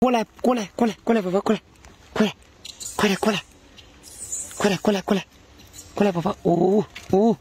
过来过来过来过来宝宝过来快来快点过来快点过来过来过来宝宝哦哦